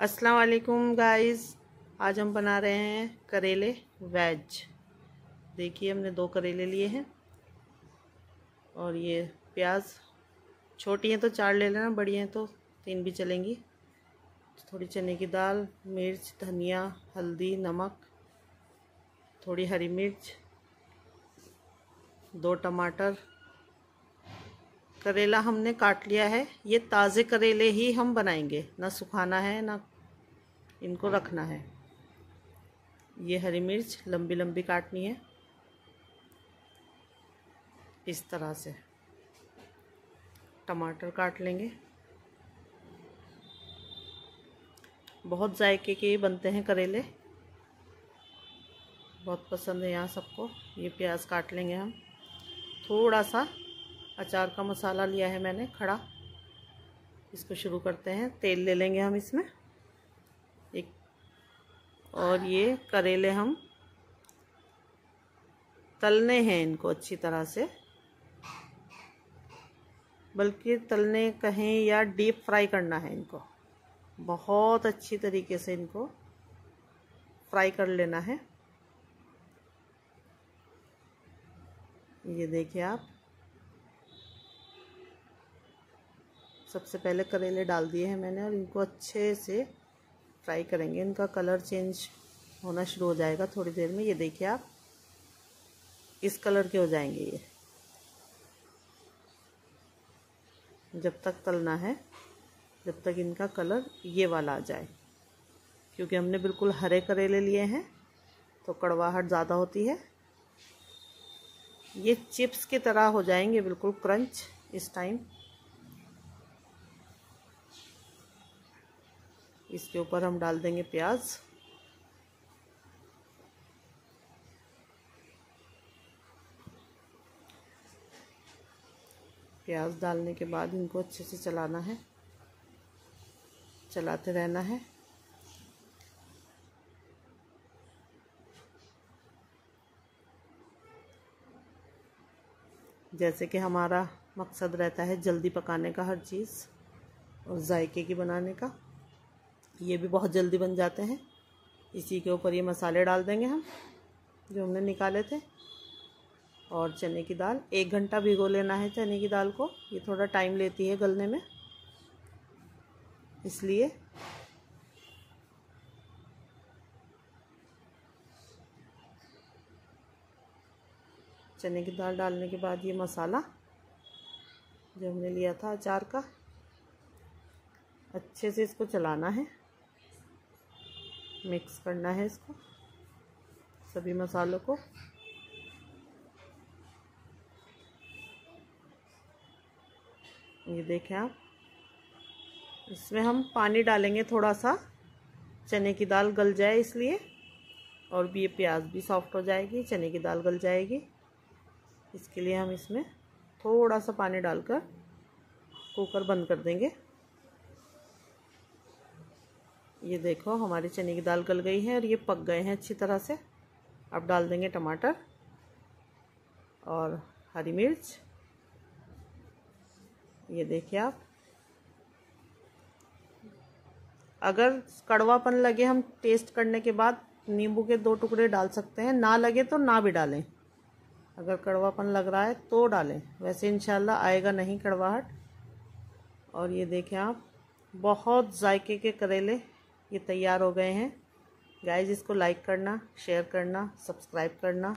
अस्सलाम वालेकुम गाइस। आज हम बना रहे हैं करेले वेज। देखिए, हमने दो करेले लिए हैं। और ये प्याज छोटी हैं तो चार ले लेना, बड़ी हैं तो तीन भी चलेंगी। थोड़ी चने की दाल, मिर्च, धनिया, हल्दी, नमक, थोड़ी हरी मिर्च, दो टमाटर करेला हमने काट लिया है। ये ताज़े करेले ही हम बनाएँगे। ना सुखाना है, ना इनको रखना है। ये हरी मिर्च लंबी लंबी काटनी है। इस तरह से टमाटर काट लेंगे। बहुत जायके के बनते हैं करेले। बहुत पसंद है यहाँ सबको। ये प्याज काट लेंगे हम। थोड़ा सा अचार का मसाला लिया है मैंने, खड़ा। इसको शुरू करते हैं। तेल ले लेंगे हम इसमें। एक, और ये करेले हम तलने हैं इनको अच्छी तरह से। बल्कि तलने कहें या डीप फ्राई करना है इनको। बहुत अच्छी तरीके से इनको फ्राई कर लेना है। ये देखिए आप। सबसे पहले करेले डाल दिए हैं मैंने और इनको अच्छे से फ्राई करेंगे। इनका कलर चेंज होना शुरू हो जाएगा थोड़ी देर में। ये देखिए आप, इस कलर के हो जाएँगे ये। जब तक तलना है, जब तक इनका कलर ये वाला आ जाए। क्योंकि हमने बिल्कुल हरे करेले लिए हैं तो कड़वाहट ज़्यादा होती है। ये चिप्स की तरह हो जाएँगे बिल्कुल क्रंच इस टाइम इसके ऊपर हम डाल देंगे प्याज। प्याज डालने के बाद इनको अच्छे से चलाना है। चलाते रहना है। जैसे कि हमारा मकसद रहता है जल्दी पकाने का हर चीज़ और जायके की बनाने का। ये भी बहुत जल्दी बन जाते हैं। इसी के ऊपर ये मसाले डाल देंगे हम, जो हमने निकाले थे। और चने की दाल, एक घंटा भिगो लेना है चने की दाल को। ये थोड़ा टाइम लेती है गलने में। इसलिए चने की दाल डालने के बाद ये मसाला जो हमने लिया था अचार का, अच्छे से इसको चलाना है। मिक्स करना है इसको, सभी मसालों को। ये देखें आप। इसमें हम पानी डालेंगे थोड़ा सा चने की दाल गल जाए इसलिए, और भी ये प्याज भी सॉफ्ट हो जाएगी, चने की दाल गल जाएगी। इसके लिए हम इसमें थोड़ा सा पानी डालकर कुकर बंद कर देंगे। ये देखो, हमारी चने की दाल गल गई है और ये पक गए हैं अच्छी तरह से। अब डाल देंगे टमाटर और हरी मिर्च। ये देखिए आप। अगर कड़वापन लगे हम टेस्ट करने के बाद नींबू के दो टुकड़े डाल सकते हैं। ना लगे तो ना भी डालें। अगर कड़वापन लग रहा है तो डालें। वैसे इंशाल्लाह आएगा नहीं कड़वाहट। और ये देखें आप, बहुत जायके के करेले ये तैयार हो गए हैं। गाइज़ इसको लाइक करना शेयर करना सब्सक्राइब करना,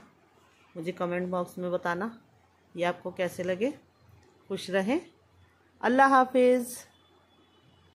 मुझे कमेंट बॉक्स में बताना, ये आपको कैसे लगे? खुश रहें। अल्लाह हाफिज़।